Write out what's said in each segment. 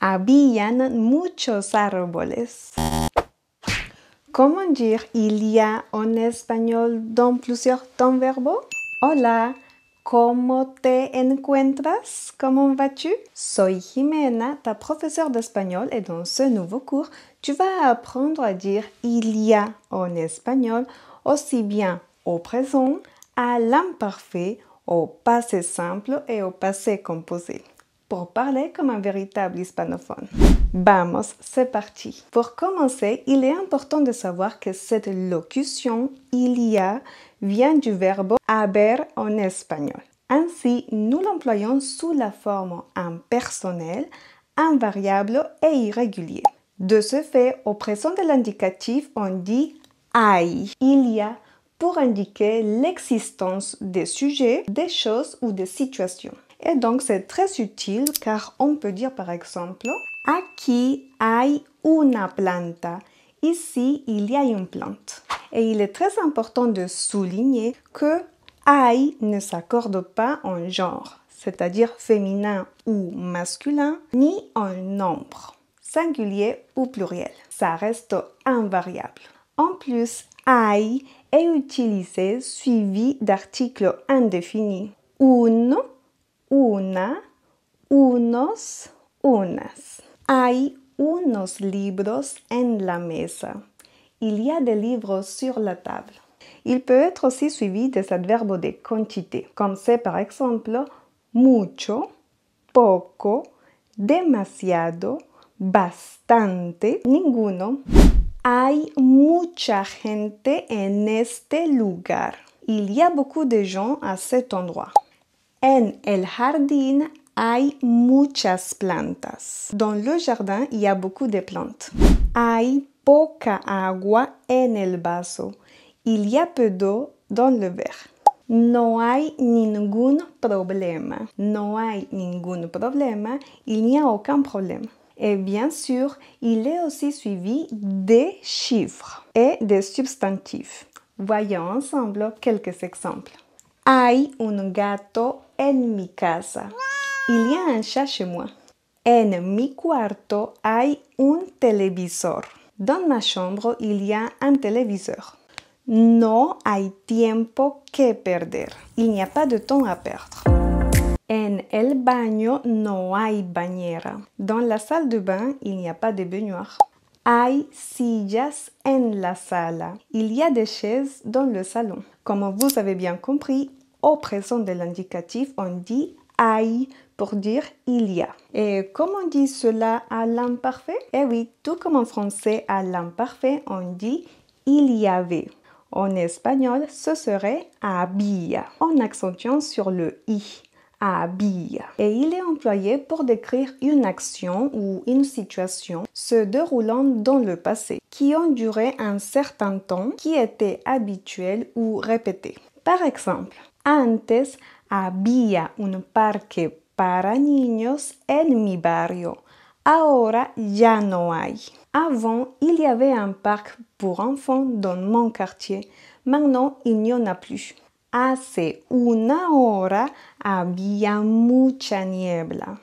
Habían muchos árboles. Comment dire il y a en espagnol dans plusieurs temps verbaux? Hola, ¿cómo te encuentras? ¿Cómo vas-tu? Soy Jimena, ta professeure d'espagnol et dans ce nouveau cours, tu vas apprendre à dire il y a en espagnol aussi bien au présent, à l'imparfait, au passé simple et au passé composé pour parler comme un véritable hispanophone. Vamos, c'est parti. Pour commencer, il est important de savoir que cette locution il y a vient du verbe haber en espagnol. Ainsi, nous l'employons sous la forme impersonnelle, invariable et irrégulier. De ce fait, au présent de l'indicatif, on dit hay, il y a, pour indiquer l'existence des sujets, des choses ou des situations. Et donc c'est très utile car on peut dire par exemple Aquí hay una planta. Ici, il y a une plante. Et il est très important de souligner que hay ne s'accorde pas en genre, c'est-à-dire féminin ou masculin, ni en nombre, singulier ou pluriel. Ça reste invariable. En plus, hay est utilisé suivi d'articles indéfinis. Uno una, unos, unas. Hay unos libros en la mesa. Il y a des livres sur la table. Il peut être aussi suivi des adverbes de quantité, comme c'est par exemple mucho, poco, demasiado, bastante, ninguno. Hay mucha gente en este lugar. Il y a beaucoup de gens à cet endroit. En el jardín hay muchas plantas. Dans le jardin, il y a beaucoup de plantes. Hay poca agua en el vaso. Il y a peu d'eau dans le verre. No hay ningún problema. No hay ningún problema. Il n'y a aucun problème. Et bien sûr, il est aussi suivi des chiffres et des substantifs. Voyons ensemble quelques exemples. Hay un gato en mi casa. Il y a un chat chez moi. En mi cuarto hay un televisor. Dans ma chambre, il y a un téléviseur. No hay tiempo que perder. Il n'y a pas de temps à perdre. En el baño no hay bañera. Dans la salle de bain, il n'y a pas de baignoire. Hay sillas en la sala. Il y a des chaises dans le salon. Comme vous avez bien compris, au présent de l'indicatif, on dit hay pour dire il y a. Et comment on dit cela à l'imparfait Eh oui, tout comme en français à l'imparfait, on dit il y avait. En espagnol, ce serait había, en accentuant sur le i. Había. Et il est employé pour décrire une action ou une situation se déroulant dans le passé, qui ont duré un certain temps, qui était habituel ou répété. Par exemple, Antes había un parque para niños en mi barrio. Ahora ya no hay. Avant, il y avait un parc pour enfants dans mon quartier. Maintenant, il n'y en a plus. Hace una hora había mucha niebla.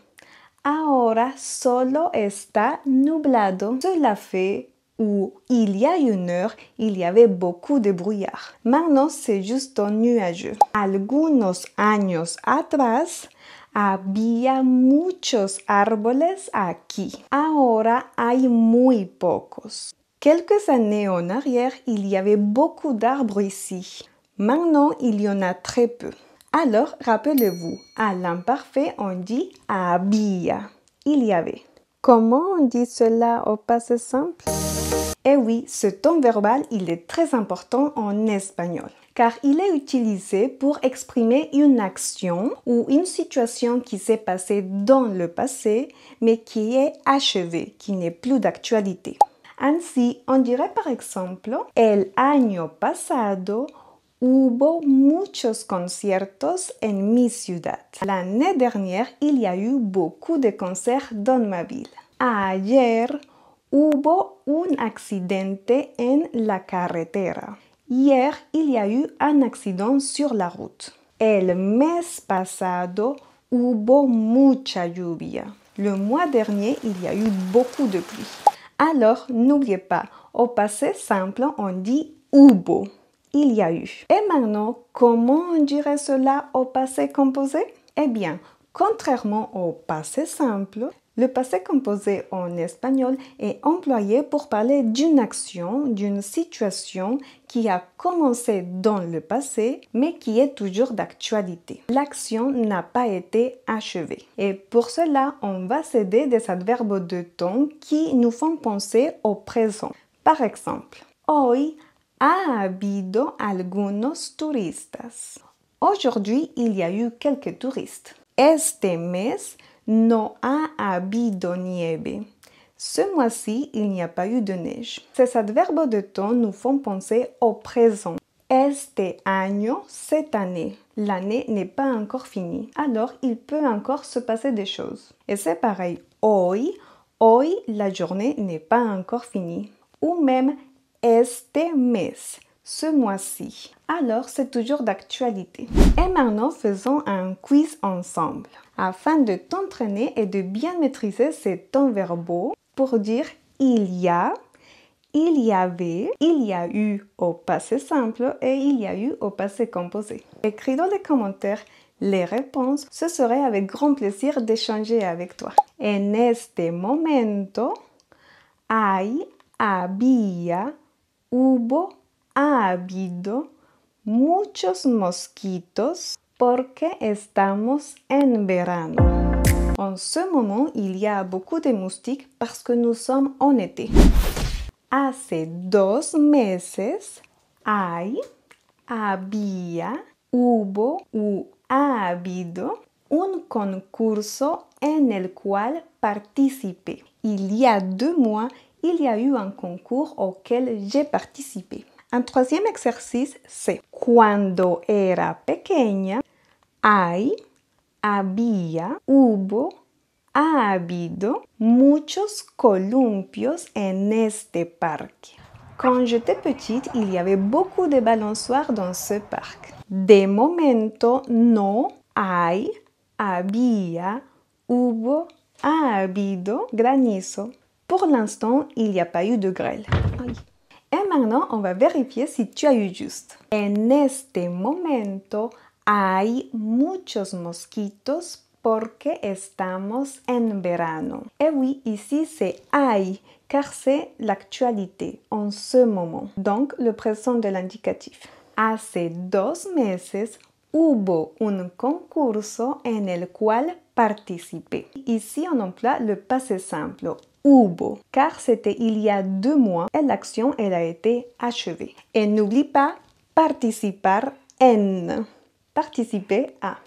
Ahora solo está nublado. Cela fait il y a une heure, il y avait beaucoup de brouillard. Maintenant, c'est juste nuageux. Algunos años atrás, había muchos árboles aquí. Ahora hay muy pocos. Quelques années en arrière, il y avait beaucoup d'arbres ici. Maintenant, il y en a très peu. Alors, rappelez-vous, à l'imparfait, on dit había. Il y avait. Comment on dit cela au passé simple? Eh oui, ce ton verbal, il est très important en espagnol car il est utilisé pour exprimer une action ou une situation qui s'est passée dans le passé mais qui est achevée, qui n'est plus d'actualité. Ainsi, on dirait par exemple El año pasado hubo muchos conciertos en mi ciudad. L'année dernière, il y a eu beaucoup de concerts dans ma ville. Ayer hubo un accidente en la carretera. Hier, il y a eu un accident sur la route. El mes pasado hubo mucha lluvia. Le mois dernier, il y a eu beaucoup de pluie. Alors, n'oubliez pas, au passé simple, on dit hubo. Il y a eu. Et maintenant, comment on dirait cela au passé composé? Eh bien, contrairement au passé simple, le passé composé en espagnol est employé pour parler d'une action, d'une situation qui a commencé dans le passé, mais qui est toujours d'actualité. L'action n'a pas été achevée. Et pour cela, on va s'aider des adverbes de temps qui nous font penser au présent. Par exemple, hoy ha habido algunos turistas. Aujourd'hui, il y a eu quelques touristes. Este mes no ha habido nieve. Ce mois-ci, il n'y a pas eu de neige. Ces adverbes de temps nous font penser au présent. Este año, cette année. L'année n'est pas encore finie. Alors, il peut encore se passer des choses. Et c'est pareil. Hoy, hoy, la journée n'est pas encore finie. Ou même este mes ce mois-ci. Alors, c'est toujours d'actualité. Et maintenant, faisons un quiz ensemble afin de t'entraîner et de bien maîtriser ces temps verbaux pour dire il y a, il y avait, il y a eu au passé simple et il y a eu au passé composé. Écris dans les commentaires les réponses. Ce serait avec grand plaisir d'échanger avec toi. En este momento hay, había, hubo, ha habido muchos mosquitos porque estamos en verano. En ce moment, il y a beaucoup de moustiques parce que nous sommes en été. Hace dos meses hay, había, hubo ou ha habido un concurso en el cual participé. Il y a deux mois, il y a eu un concours auquel j'ai participé. Un troisième exercice, c'est cuando era pequeña, hay, había, hubo, ha habido muchos columpios en este parque. Quand j'étais petite, il y avait beaucoup de balançoires dans ce parc. De momento no hay, había, hubo, ha habido granizo. Pour l'instant, il n'y a pas eu de grêle. Et maintenant, on va vérifier si tu as eu juste. En este momento hay muchos mosquitos porque estamos en verano. Et oui, ici c'est hay car c'est l'actualité en ce moment. Donc le présent de l'indicatif. Hace dos meses hubo un concurso en el cual participé. Ici on emploie le passé simple car c'était il y a deux mois et l'action elle a été achevée. Et n'oublie pas participar en. Participer à.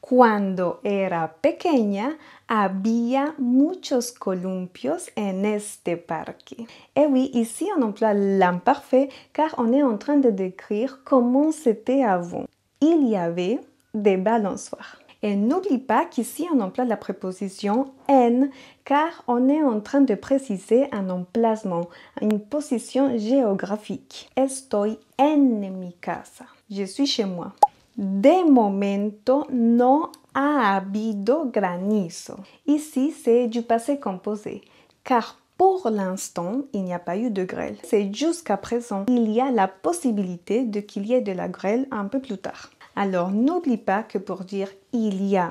Cuando era pequeña había muchos columpios en este parque. Et oui, ici on emploie l'imparfait car on est en train de décrire comment c'était avant. Il y avait des balançoires. Et n'oublie pas qu'ici on emploie la préposition en car on est en train de préciser un emplacement, une position géographique. Estoy en mi casa. Je suis chez moi. De momento no ha habido granizo. Ici, c'est du passé composé, car pour l'instant, il n'y a pas eu de grêle. C'est jusqu'à présent. Il y a la possibilité de qu'il y ait de la grêle un peu plus tard. Alors n'oublie pas que pour dire il y a,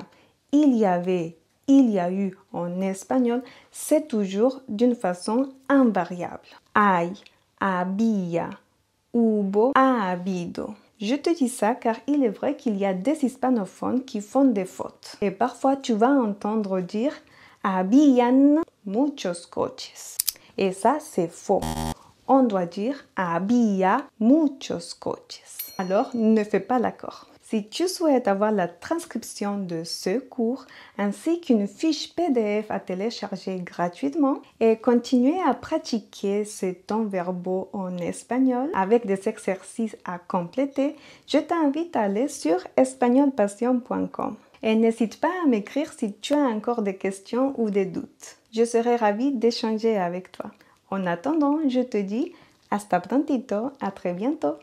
il y avait, il y a eu en espagnol, c'est toujours d'une façon invariable. Hay, había, hubo, ha habido. Je te dis ça car il est vrai qu'il y a des hispanophones qui font des fautes. Et parfois tu vas entendre dire habían muchos coches. Et ça, c'est faux. On doit dire había muchos coches. Alors, ne fais pas l'accord. Si tu souhaites avoir la transcription de ce cours ainsi qu'une fiche PDF à télécharger gratuitement et continuer à pratiquer ces temps verbaux en espagnol avec des exercices à compléter, je t'invite à aller sur espagnolpassion.com. Et n'hésite pas à m'écrire si tu as encore des questions ou des doutes. Je serai ravie d'échanger avec toi. En attendant, je te dis hasta prontito, à très bientôt.